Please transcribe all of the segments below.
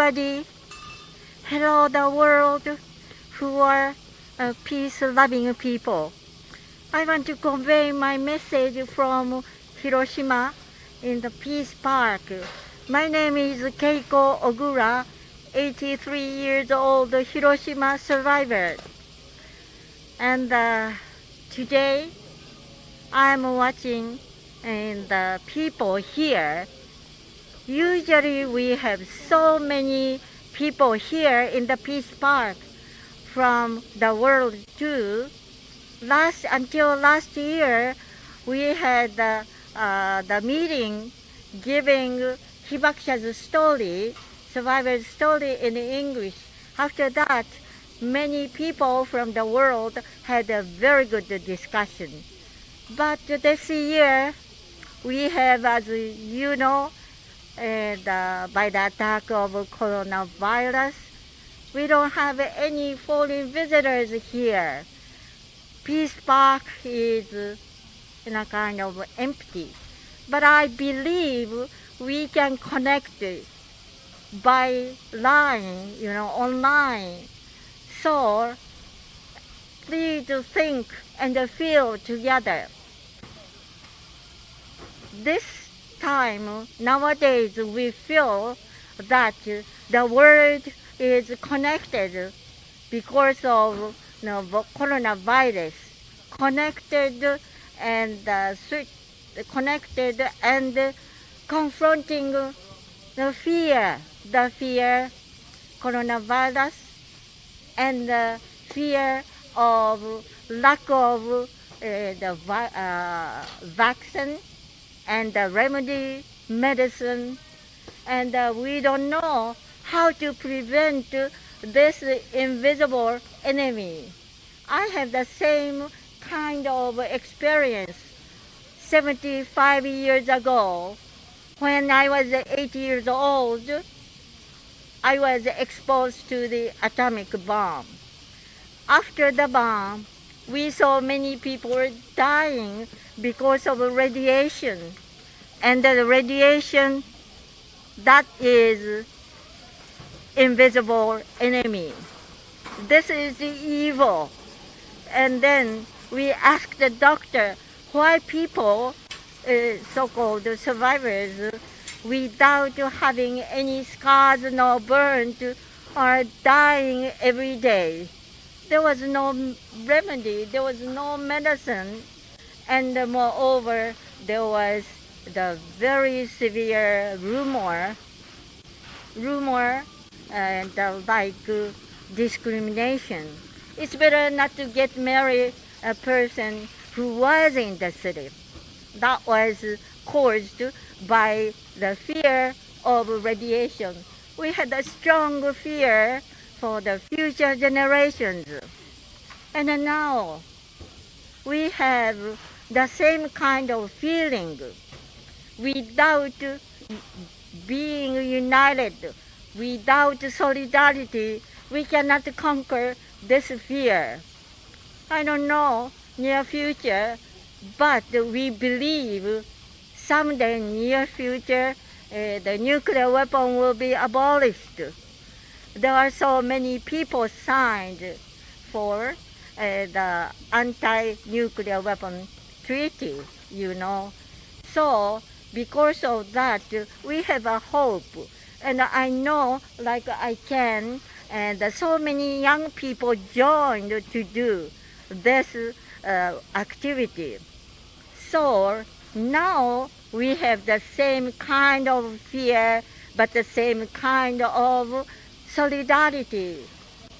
everybody. Hello, the world who are uh, peace-loving people. I want to convey my message from Hiroshima in the Peace Park. My name is Keiko Ogura, 83 years old Hiroshima survivor. And uh, today I'm watching and the people here. Usually we have so many people here in the Peace Park from the world too. Last until last year, we had uh, uh, the meeting giving Hibakusha's story, survivor's story in English. After that, many people from the world had a very good discussion. But this year, we have, as you know, and uh, by the attack of coronavirus, we don't have any foreign visitors here. Peace Park is in a kind of empty. But I believe we can connect by line, you know, online. So please think and feel together. This time, nowadays, we feel that the world is connected because of you know, coronavirus. Connected and uh, connected and confronting the fear, the fear coronavirus and the fear of lack of uh, the uh, vaccine and the remedy medicine and uh, we don't know how to prevent this invisible enemy. I have the same kind of experience 75 years ago when I was 8 years old. I was exposed to the atomic bomb. After the bomb, we saw many people dying because of radiation. And the radiation, that is invisible enemy. This is the evil. And then we asked the doctor why people, uh, so-called survivors, without having any scars nor burns, are dying every day. There was no remedy, there was no medicine, and moreover, there was the very severe rumor, rumor and uh, like uh, discrimination. It's better not to get married a person who was in the city. That was caused by the fear of radiation. We had a strong fear for the future generations. And now we have the same kind of feeling without being united, without solidarity, we cannot conquer this fear. I don't know near future, but we believe someday near future uh, the nuclear weapon will be abolished. There are so many people signed for uh, the anti-nuclear weapon treaty, you know. So because of that, we have a hope. And I know, like I can, and so many young people joined to do this uh, activity. So now we have the same kind of fear, but the same kind of solidarity.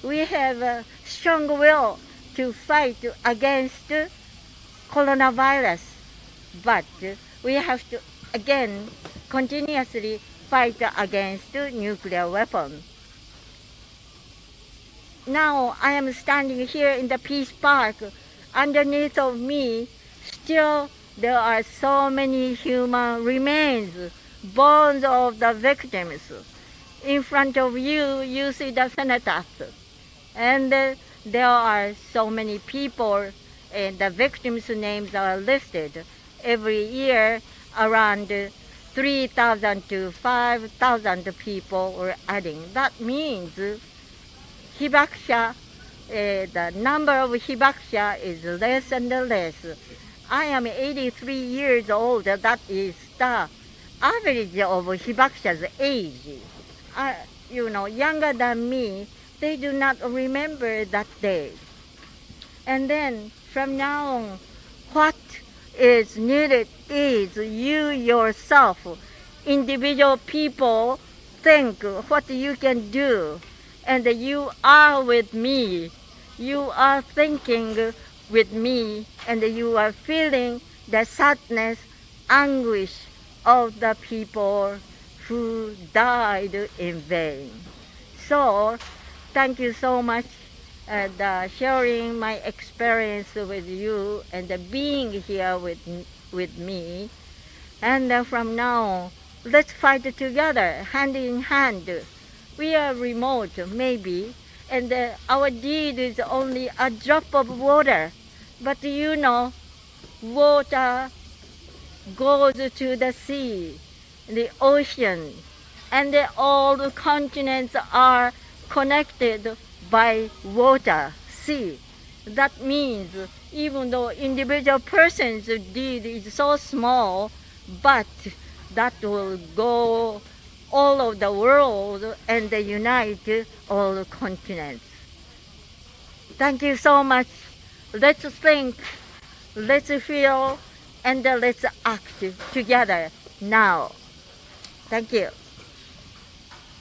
We have a strong will to fight against coronavirus, but we have to again continuously fight against nuclear weapons. Now I am standing here in the Peace Park. Underneath of me, still there are so many human remains, bones of the victims. In front of you, you see the cenotaph. And there are so many people, and the victims' names are listed. Every year, around 3,000 to 5,000 people were adding. That means hibakusha, uh, the number of hibakusha is less and less. I am 83 years old. That is the average of hibakusha's age. Uh, you know, younger than me, they do not remember that day. And then from now on, what is needed is you yourself, individual people, think what you can do. And you are with me. You are thinking with me, and you are feeling the sadness, anguish of the people who died in vain. So, thank you so much and uh, sharing my experience with you and being here with, with me. And uh, from now, let's fight together, hand in hand. We are remote, maybe, and uh, our deed is only a drop of water. But you know, water goes to the sea, the ocean, and all the continents are connected by water, sea. That means even though individual person's deed is so small, but that will go all over the world and unite all continents. Thank you so much. Let's think, let's feel, and let's act together now. Thank you.